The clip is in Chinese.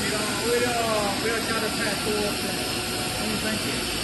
里的，味料不要加的太多，容易分咸。